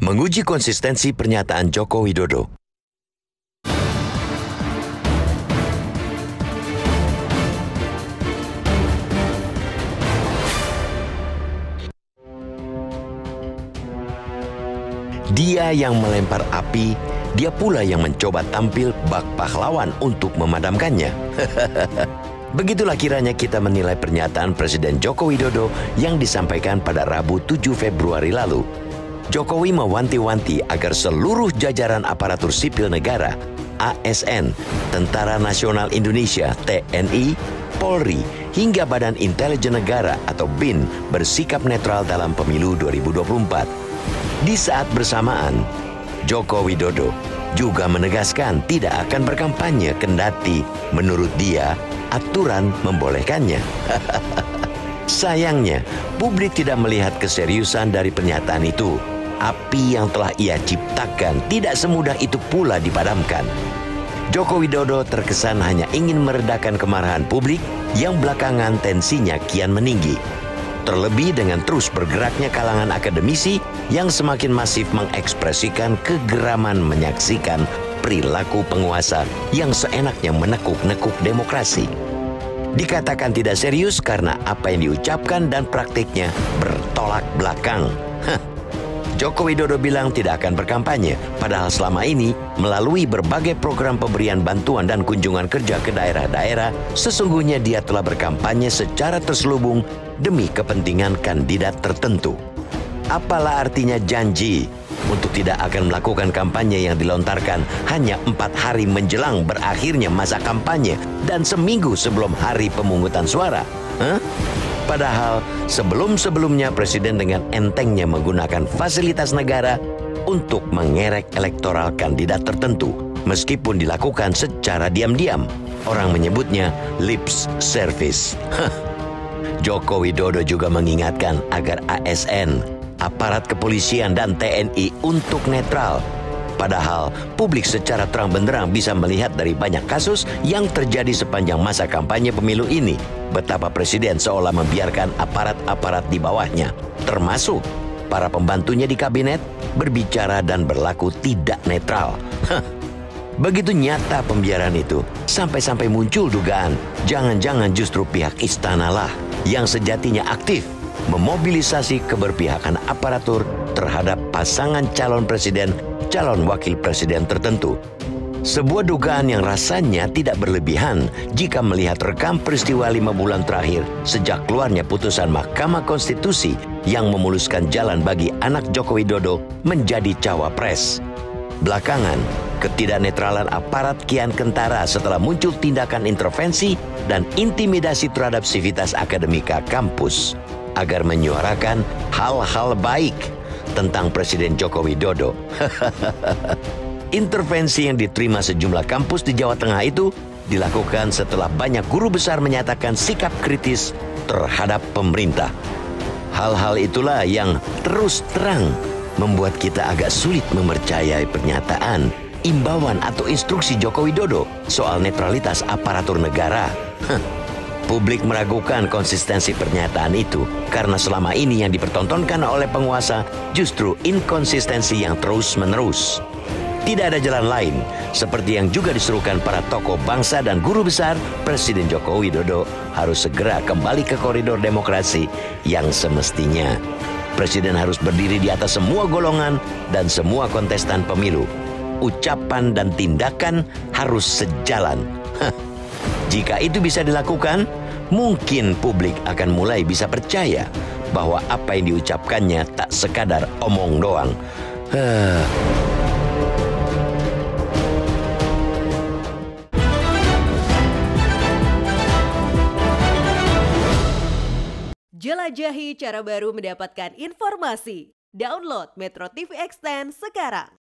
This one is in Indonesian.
menguji konsistensi pernyataan Joko Widodo. Dia yang melempar api, dia pula yang mencoba tampil bak pahlawan untuk memadamkannya. Begitulah kiranya kita menilai pernyataan Presiden Joko Widodo yang disampaikan pada Rabu 7 Februari lalu. Jokowi mewanti-wanti agar seluruh jajaran aparatur sipil negara, ASN, Tentara Nasional Indonesia, TNI, Polri, hingga Badan Intelijen Negara atau BIN bersikap netral dalam pemilu 2024. Di saat bersamaan, Joko Widodo juga menegaskan tidak akan berkampanye kendati menurut dia aturan membolehkannya. Sayangnya, publik tidak melihat keseriusan dari pernyataan itu. Api yang telah ia ciptakan tidak semudah itu pula dipadamkan. Joko Widodo terkesan hanya ingin meredakan kemarahan publik yang belakangan tensinya kian meninggi. Terlebih dengan terus bergeraknya kalangan akademisi yang semakin masif mengekspresikan kegeraman menyaksikan perilaku penguasa yang seenaknya menekuk-nekuk demokrasi. Dikatakan tidak serius karena apa yang diucapkan dan praktiknya bertolak belakang. Hah. Joko Widodo bilang tidak akan berkampanye, padahal selama ini melalui berbagai program pemberian bantuan dan kunjungan kerja ke daerah-daerah, sesungguhnya dia telah berkampanye secara terselubung demi kepentingan kandidat tertentu. Apalah artinya janji untuk tidak akan melakukan kampanye yang dilontarkan hanya empat hari menjelang berakhirnya masa kampanye dan seminggu sebelum hari pemungutan suara. Huh? Padahal sebelum-sebelumnya Presiden dengan entengnya menggunakan fasilitas negara untuk mengerek elektoral kandidat tertentu meskipun dilakukan secara diam-diam. Orang menyebutnya lips service. Joko Widodo juga mengingatkan agar ASN aparat kepolisian dan TNI untuk netral. Padahal publik secara terang benderang bisa melihat dari banyak kasus yang terjadi sepanjang masa kampanye pemilu ini betapa presiden seolah membiarkan aparat-aparat di bawahnya, termasuk para pembantunya di kabinet, berbicara dan berlaku tidak netral. Begitu nyata pembiaran itu, sampai-sampai muncul dugaan jangan-jangan justru pihak istana lah yang sejatinya aktif memobilisasi keberpihakan aparatur terhadap pasangan calon presiden, calon wakil presiden tertentu. Sebuah dugaan yang rasanya tidak berlebihan jika melihat rekam peristiwa lima bulan terakhir sejak keluarnya putusan Mahkamah Konstitusi yang memuluskan jalan bagi anak Joko Widodo menjadi cawapres. Belakangan, ketidaknetralan aparat kian kentara setelah muncul tindakan intervensi dan intimidasi terhadap sivitas akademika kampus agar menyuarakan hal-hal baik tentang Presiden Joko Widodo. Intervensi yang diterima sejumlah kampus di Jawa Tengah itu dilakukan setelah banyak guru besar menyatakan sikap kritis terhadap pemerintah. Hal-hal itulah yang terus terang membuat kita agak sulit mempercayai pernyataan, imbauan atau instruksi Joko Widodo soal netralitas aparatur negara. Publik meragukan konsistensi pernyataan itu karena selama ini yang dipertontonkan oleh penguasa justru inkonsistensi yang terus-menerus. Tidak ada jalan lain, seperti yang juga diserukan para tokoh bangsa dan guru besar, Presiden Joko Widodo harus segera kembali ke koridor demokrasi yang semestinya. Presiden harus berdiri di atas semua golongan dan semua kontestan pemilu. Ucapan dan tindakan harus sejalan. Jika itu bisa dilakukan, mungkin publik akan mulai bisa percaya bahwa apa yang diucapkannya tak sekadar omong doang. Jelajahi cara baru mendapatkan informasi. Download Metro TV Extend sekarang.